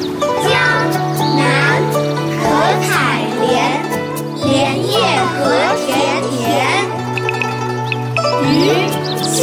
江南可采莲莲叶何田田鱼戏